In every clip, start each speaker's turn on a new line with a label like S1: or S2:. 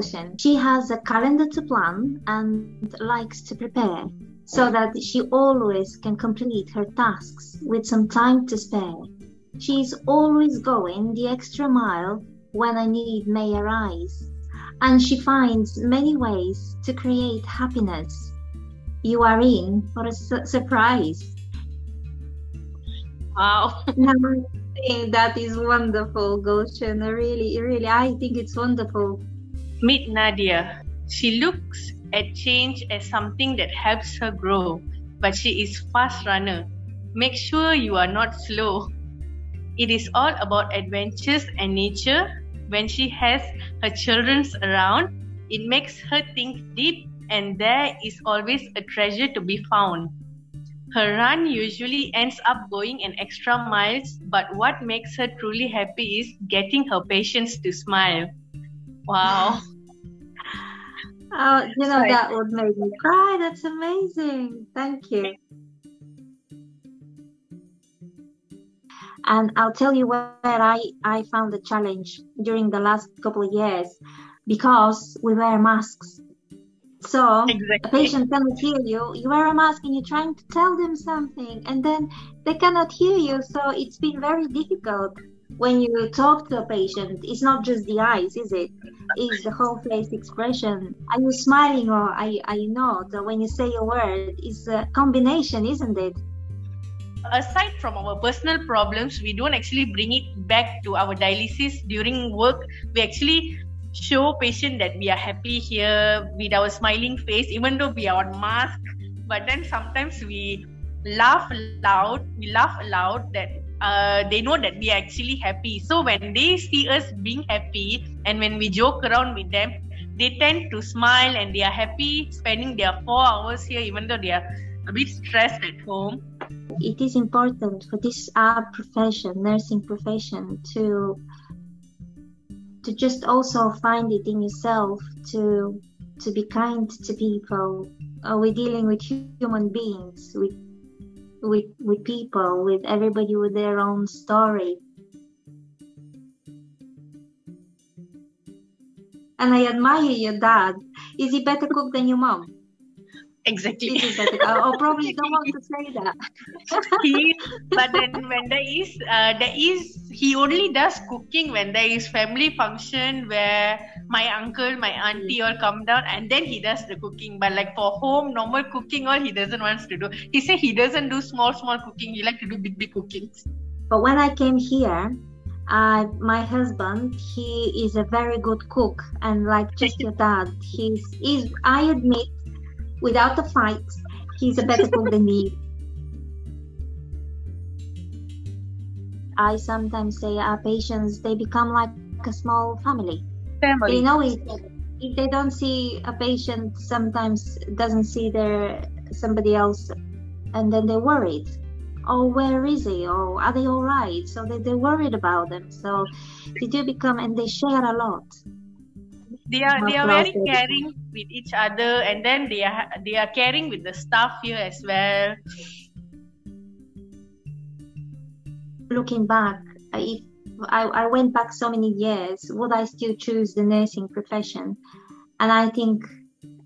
S1: compulsion. She has a calendar to plan and likes to prepare so that she always can complete her tasks with some time to spare. She's always going the extra mile when a need may arise, and she finds many ways to create happiness. You are in for a su- surprise.
S2: Wow.
S1: now, I think that is wonderful, Gulshen. Really, really, I think it's wonderful.
S2: Meet Nadia. She looks at change as something that helps her grow, but she is fast runner. Make sure you are not slow. It is all about adventures and nature. When she has her children's around, it makes her think deep and there is always a treasure to be found. Her run usually ends up going an extra miles, but what makes her truly happy is getting her patients to smile. Wow.
S1: Oh, you know, that would make me cry. That's amazing. Thank you. And I'll tell you where I, I found the challenge during the last couple of years because we wear masks. So
S2: exactly.
S1: a patient cannot hear you. You wear a mask and you're trying to tell them something, and then they cannot hear you. So it's been very difficult when you talk to a patient. It's not just the eyes, is it? It's the whole face expression. Are you smiling or are you, are you not? When you say a word, it's a combination, isn't it?
S2: aside from our personal problems, we don't actually bring it back to our dialysis during work. We actually show patient that we are happy here with our smiling face, even though we are on mask. But then sometimes we laugh loud. We laugh aloud that uh, they know that we are actually happy. So when they see us being happy, and when we joke around with them, they tend to smile and they are happy spending their four hours here, even though they are a bit stressed at home
S1: it is important for this our profession, nursing profession, to to just also find it in yourself to to be kind to people. Are we dealing with human beings, with with people, with everybody with their own story. And I admire your dad. Is he better cook than your mom?
S2: Exactly.
S1: or probably don't want to say that.
S2: he, but then when there is, uh, there is, he only does cooking when there is family function where my uncle, my auntie all come down and then he does the cooking. But like for home, normal cooking, all he doesn't want to do. He say he doesn't do small, small cooking. He like to do big, big cookings.
S1: But when I came here, uh, my husband, he is a very good cook, and like just your dad, he's, he's I admit without the fights, he's a better cook than me. I sometimes say our patients they become like a small family.
S2: Family.
S1: You know, if, if they don't see a patient, sometimes doesn't see their somebody else, and then they're worried. Oh, where is he? Oh, are they all right? So they, they're worried about them. So they do become, and they share a lot
S2: they are they are very caring with each other and then they are they are caring with the staff here as well.
S1: Looking back if I, I went back so many years would i still choose the nursing profession? And i think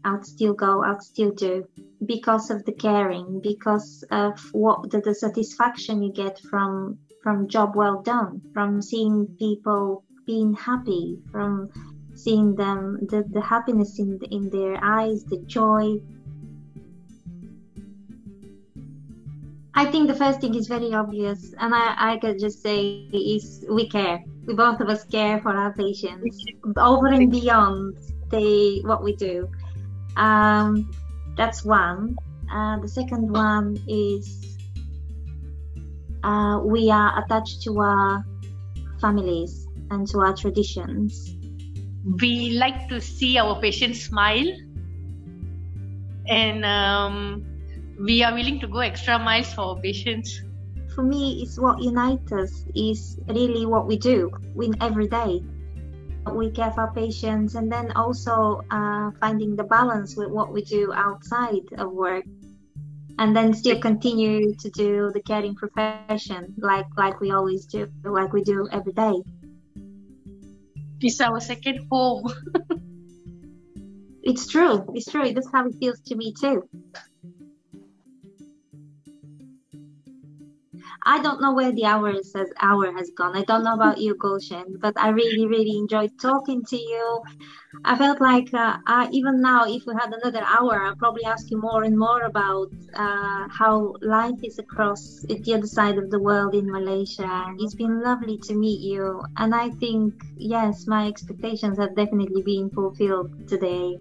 S1: i'd still go i'd still do because of the caring because of what the, the satisfaction you get from from job well done from seeing people being happy from seeing them, the, the happiness in, in their eyes, the joy. I think the first thing is very obvious, and I, I could just say is we care. We both of us care for our patients over and beyond the what we do. Um, that's one. Uh, the second one is uh, we are attached to our families and to our traditions
S2: we like to see our patients smile. And um, we are willing to go extra miles for our patients.
S1: For me it's what unites us is really what we do in every day. We care for our patients and then also uh, finding the balance with what we do outside of work. And then still continue to do the caring profession like like we always do like we do every day
S2: is our second home.
S1: it's true. It's true. That's how it feels to me too. I don't know where the hour says hour has gone. I don't know about you, Gulshen, but I really, really enjoyed talking to you. I felt like uh, uh, even now, if we had another hour, I'll probably ask you more and more about uh, how life is across the other side of the world in Malaysia. It's been lovely to meet you, and I think yes, my expectations have definitely been fulfilled today.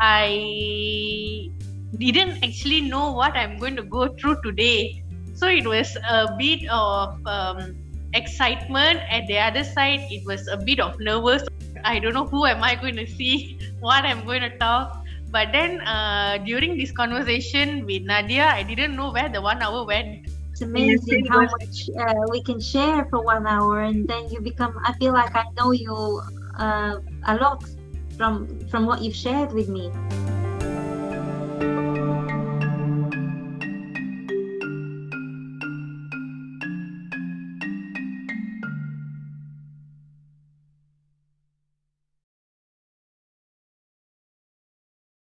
S2: I didn't actually know what I'm going to go through today so it was a bit of um, excitement. At the other side, it was a bit of nervous. I don't know who am I going to see, what I'm going to talk. But then uh, during this conversation with Nadia, I didn't know where the one hour went.
S1: It's amazing how much uh, we can share for one hour, and then you become. I feel like I know you uh, a lot from from what you've shared with me.